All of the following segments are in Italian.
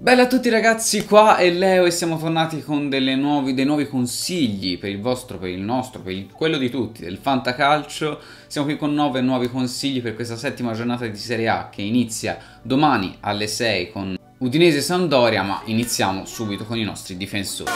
Bella a tutti ragazzi, qua è Leo e siamo tornati con nuovi, dei nuovi consigli per il vostro, per il nostro, per il, quello di tutti, del Fantacalcio. Siamo qui con 9 nuovi consigli per questa settima giornata di Serie A che inizia domani alle 6 con Udinese Sandoria, ma iniziamo subito con i nostri difensori.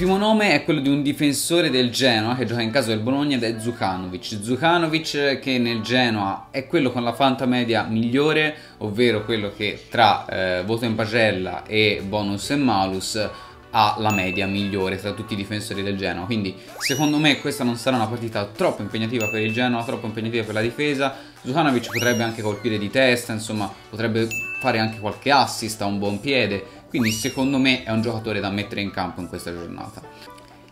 Primo nome è quello di un difensore del Genoa che gioca in casa del Bologna ed è Zukanovic. Zukanovic che nel Genoa è quello con la fanta media migliore, ovvero quello che tra eh, voto in pagella e bonus e malus ha la media migliore tra tutti i difensori del Genoa. Quindi secondo me questa non sarà una partita troppo impegnativa per il Genoa troppo impegnativa per la difesa. Zukanovic potrebbe anche colpire di testa insomma potrebbe fare anche qualche assist a un buon piede quindi secondo me è un giocatore da mettere in campo in questa giornata.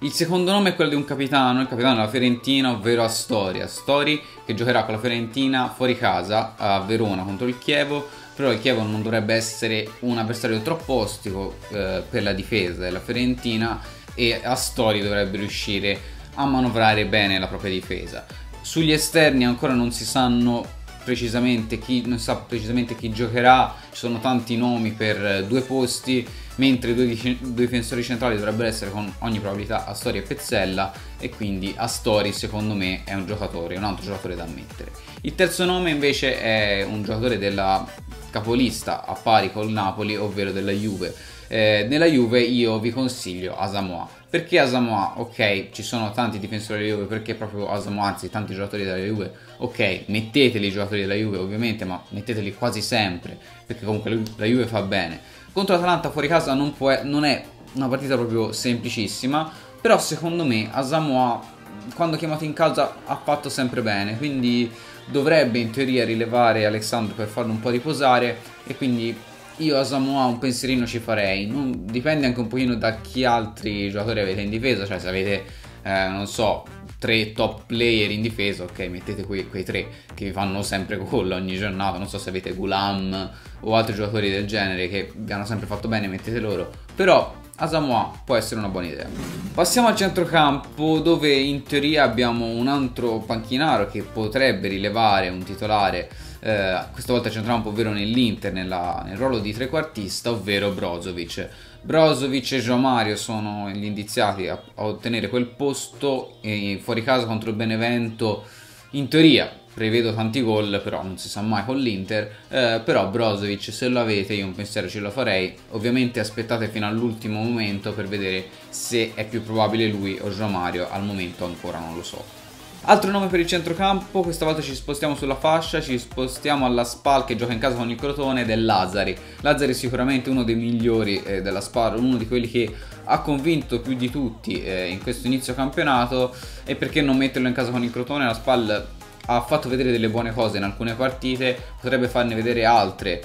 Il secondo nome è quello di un capitano, il capitano della Fiorentina, ovvero Astori. Astori che giocherà con la Fiorentina fuori casa a Verona contro il Chievo, però il Chievo non dovrebbe essere un avversario troppo ostico eh, per la difesa della Fiorentina e Astori dovrebbe riuscire a manovrare bene la propria difesa. Sugli esterni ancora non si sanno precisamente chi, non sa precisamente chi giocherà, ci sono tanti nomi per due posti, mentre i due, difensori centrali dovrebbero essere con ogni probabilità Astori e Pezzella e quindi Astori secondo me è un giocatore, un altro giocatore da mettere. Il terzo nome invece è un giocatore della capolista a pari col Napoli, ovvero della Juve. Eh, nella Juve io vi consiglio Asamoah perché Asamoah? Ok, ci sono tanti difensori della Juve, perché proprio Asamoah, anzi tanti giocatori della Juve? Ok, metteteli i giocatori della Juve ovviamente, ma metteteli quasi sempre, perché comunque la Juve fa bene. Contro l'Atalanta fuori casa non, può, non è una partita proprio semplicissima, però secondo me Asamoah quando chiamato in causa ha fatto sempre bene, quindi dovrebbe in teoria rilevare Alessandro per farlo un po' riposare e quindi io a Samoa un pensierino ci farei. Non, dipende anche un pochino da chi altri giocatori avete in difesa. Cioè, se avete, eh, non so, tre top player in difesa, ok, mettete quei, quei, tre che vi fanno sempre gol ogni giornata. Non so se avete Gulam o altri giocatori del genere che vi hanno sempre fatto bene, mettete loro. Però Asamoah può essere una buona idea. Passiamo al centrocampo dove in teoria abbiamo un altro panchinaro che potrebbe rilevare un titolare eh, questa volta centrocampo ovvero nell'Inter nel ruolo di trequartista ovvero Brozovic. Brozovic e Gio sono gli indiziati a, a ottenere quel posto e fuori casa contro Benevento in teoria prevedo tanti gol, però non si sa mai con l'Inter. Eh, però Brozovic, se lo avete, io un pensiero ce lo farei. Ovviamente aspettate fino all'ultimo momento per vedere se è più probabile lui o Gio. Al momento ancora non lo so. Altro nome per il centrocampo, questa volta ci spostiamo sulla fascia, ci spostiamo alla SPAL che gioca in casa con il Crotone ed è Lazzari. Lazzari è sicuramente uno dei migliori eh, della SPAL, uno di quelli che ha convinto più di tutti eh, in questo inizio campionato e perché non metterlo in casa con il Crotone? La SPAL ha fatto vedere delle buone cose in alcune partite, potrebbe farne vedere altre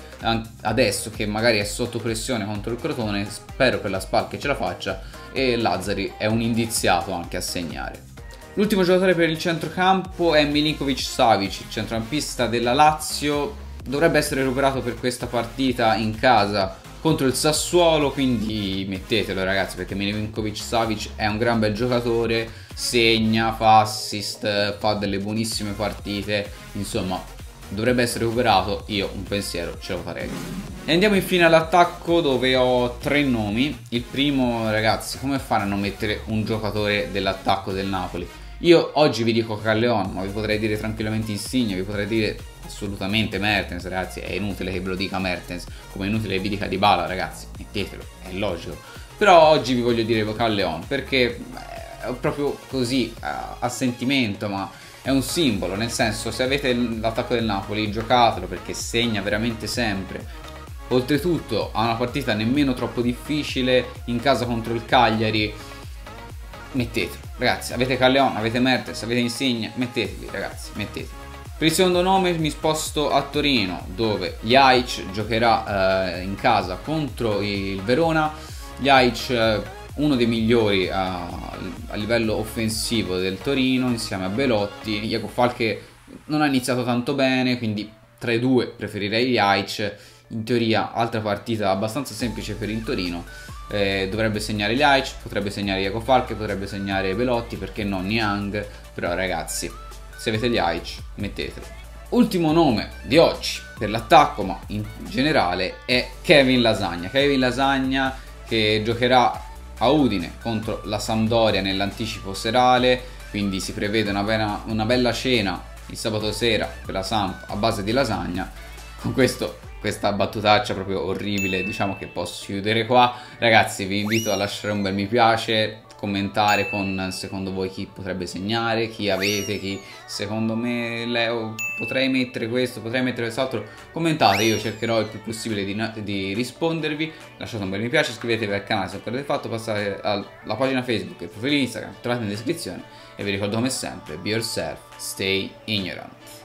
adesso che magari è sotto pressione contro il Crotone, spero per la SPAL che ce la faccia e Lazzari è un indiziato anche a segnare. L'ultimo giocatore per il centrocampo è Milinkovic Savic, il centrocampista della Lazio. Dovrebbe essere recuperato per questa partita in casa contro il Sassuolo, quindi mettetelo ragazzi perché Milinkovic Savic è un gran bel giocatore, segna, fa assist, fa delle buonissime partite, insomma dovrebbe essere recuperato, io un pensiero ce lo farei. E andiamo infine all'attacco dove ho tre nomi. Il primo, ragazzi, come fare a non mettere un giocatore dell'attacco del Napoli? Io oggi vi dico Calleon, ma vi potrei dire tranquillamente Insigne, vi potrei dire assolutamente Mertens, ragazzi, è inutile che ve lo dica Mertens, come è inutile che vi dica Di Bala, ragazzi, mettetelo, è logico. Però oggi vi voglio dire Calleon, perché è proprio così, a sentimento, ma è un simbolo, nel senso, se avete l'attacco del Napoli, giocatelo perché segna veramente sempre. Oltretutto ha una partita nemmeno troppo difficile in casa contro il Cagliari, mettetelo. Ragazzi, avete Calleon, avete Mertes, avete Insigne, metteteli ragazzi, metteteli. Per il secondo nome mi sposto a Torino dove Jaic giocherà eh, in casa contro il Verona. Jaic eh, uno dei migliori a, a, livello offensivo del Torino insieme a Belotti. Jacopo Falche non ha iniziato tanto bene, quindi tra i due preferirei Jaic. In teoria altra partita abbastanza semplice per il Torino eh, dovrebbe segnare Liaic, potrebbe segnare Iaco Falche, potrebbe segnare Velotti, perché non Niang, però ragazzi, se avete Liaic, mettetelo. Ultimo nome di oggi per l'attacco, ma in generale, è Kevin Lasagna. Kevin Lasagna che giocherà a Udine contro la Sampdoria nell'anticipo serale, quindi si prevede una bella, una bella cena il sabato sera per la Samp a base di lasagna. Con questo questa battutaccia proprio orribile, diciamo che posso chiudere qua. Ragazzi, vi invito a lasciare un bel mi piace, commentare con secondo voi chi potrebbe segnare, chi avete, chi secondo me Leo potrei mettere questo, potrei mettere quest'altro. Commentate, io cercherò il più possibile di, di, rispondervi. Lasciate un bel mi piace, iscrivetevi al canale se non l'avete fatto, passate alla pagina Facebook e il profilo Instagram, trovate in descrizione. E vi ricordo come sempre, be yourself, stay ignorant.